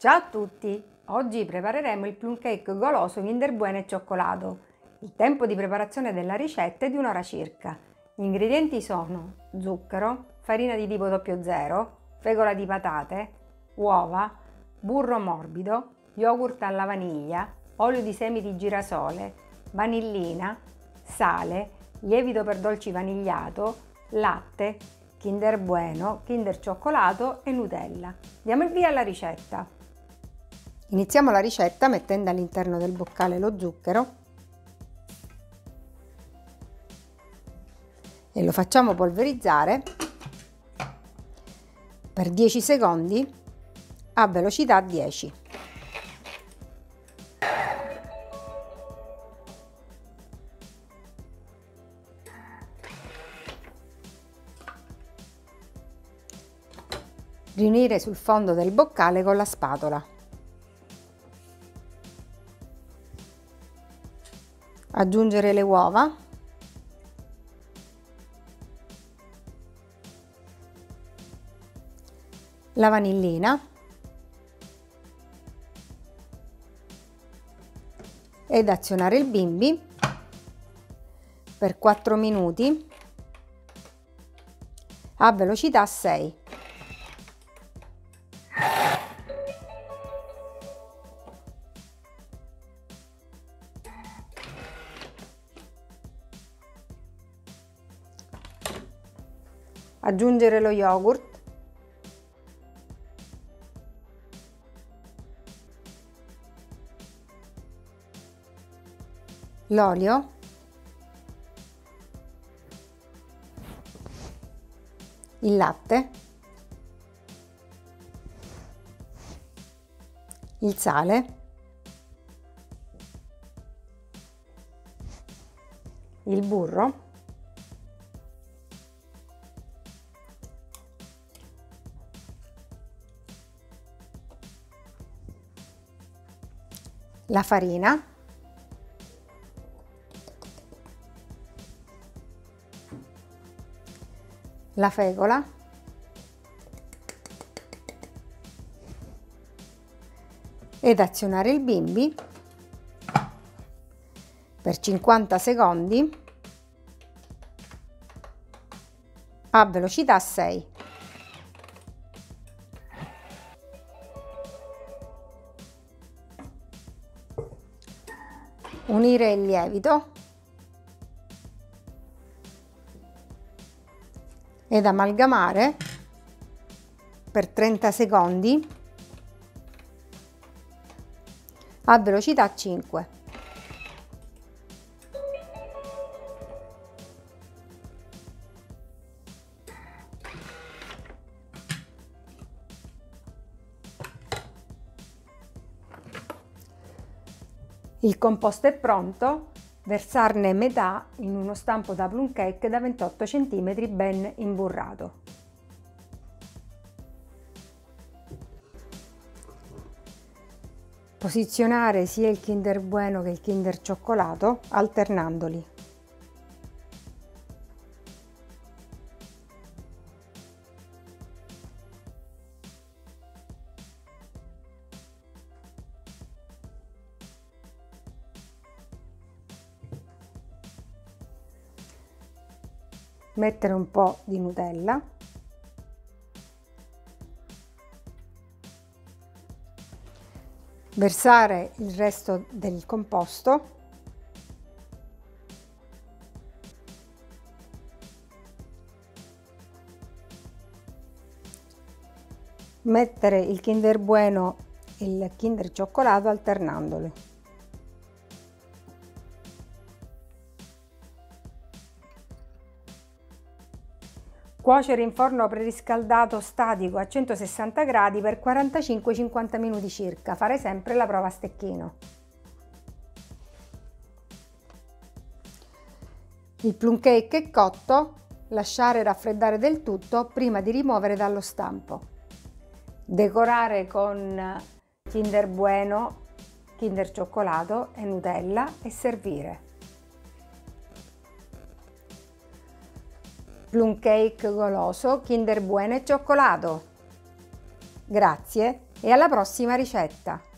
Ciao a tutti! Oggi prepareremo il plum cake goloso Kinder Bueno e cioccolato. Il tempo di preparazione della ricetta è di un'ora circa. Gli ingredienti sono zucchero, farina di tipo 00, fegola di patate, uova, burro morbido, yogurt alla vaniglia, olio di semi di girasole, vanillina, sale, lievito per dolci vanigliato, latte, Kinder Bueno, Kinder Cioccolato e Nutella. Diamo il via alla ricetta. Iniziamo la ricetta mettendo all'interno del boccale lo zucchero e lo facciamo polverizzare per 10 secondi a velocità 10. riunire sul fondo del boccale con la spatola. Aggiungere le uova. La vanillina. Ed azionare il bimbi per 4 minuti a velocità 6. Aggiungere lo yogurt. L'olio. Il latte. Il sale. Il burro la farina, la fegola, ed azionare il bimbi. Per 50 secondi. A velocità 6. Unire il lievito ed amalgamare per 30 secondi a velocità 5. Il composto è pronto, versarne metà in uno stampo da plum cake da 28 cm ben imburrato. Posizionare sia il Kinder Bueno che il Kinder Cioccolato alternandoli. Mettere un po' di Nutella. Versare il resto del composto. Mettere il Kinder Bueno e il Kinder Cioccolato alternandoli Cuocere in forno preriscaldato statico a 160 gradi per 45-50 minuti circa. Fare sempre la prova a stecchino. Il plum cake è cotto, lasciare raffreddare del tutto prima di rimuovere dallo stampo. Decorare con Kinder Bueno, Kinder Cioccolato e Nutella e servire. Plum cake goloso, Kinder Bueno e cioccolato. Grazie e alla prossima ricetta!